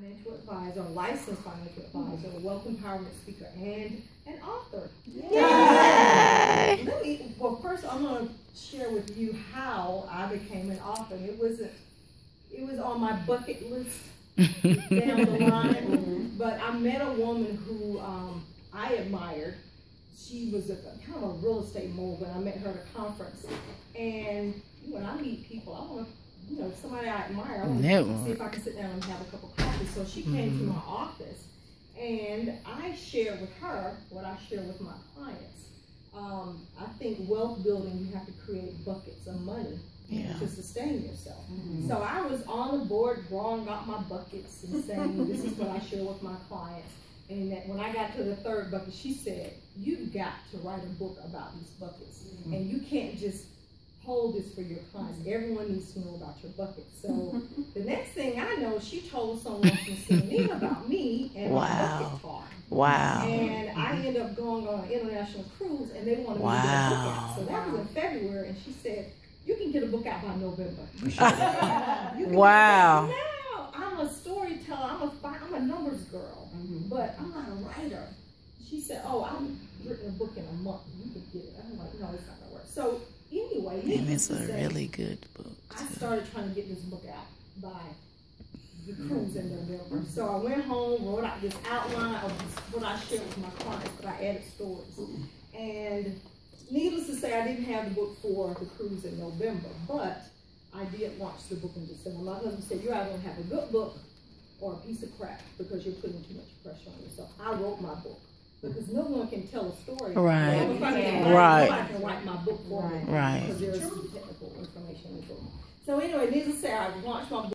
financial advisor, licensed financial advisor, wealth empowerment speaker, and an author. Yay! Let me, well, first I'm gonna share with you how I became an author. It wasn't, it was on my bucket list down the line, but I met a woman who, um, I admired. She was a kind of a real estate mogul. I met her at a conference, and when I meet people, I want to, you know, somebody I admire. I want to see if I can sit down and have a cup of coffee. So she came to mm-hmm. my office, and I shared with her what I share with my clients. Um, I think wealth building, you have to create buckets of money Yeah. to sustain yourself. Mm-hmm. So I was on the board drawing out my buckets and saying, this is what I share with my clients. And that when I got to the third bucket, she said, you've got to write a book about these buckets. Mm-hmm. And you can't just hold this for your clients. Mm-hmm. Everyone needs to know about your buckets. So the next thing I know, she told someone from CNN about me and my Wow. bucket talk. Wow. And I mm-hmm. ended up going on an international cruise and they wanted me to get a book Wow. out. So that was in February and she said, you can get a book out by November. You should. You can Wow. Now, I'm a storyteller, I'm a, fi- I'm a numbers girl, mm-hmm. but I'm not a writer. She said, oh, I've written a book in a month, you can get it. I'm like, no, it's not gonna work. So anyway, And it's a say, really good book. I started trying to get this book out by the cruise in November. So I went home, wrote out this outline of what I shared with my clients, but I added stories. And needless to say, I didn't have the book for the cruise in November, but I did launch the book in December. My husband said, you're either gonna have a good book or a piece of crap because you're putting too much pressure on yourself. I wrote my book because no one can tell a story. Right. If I can Right. write, Nobody can write my book for me. Right. Because there's some technical information. So anyway, needless to say, I launched my.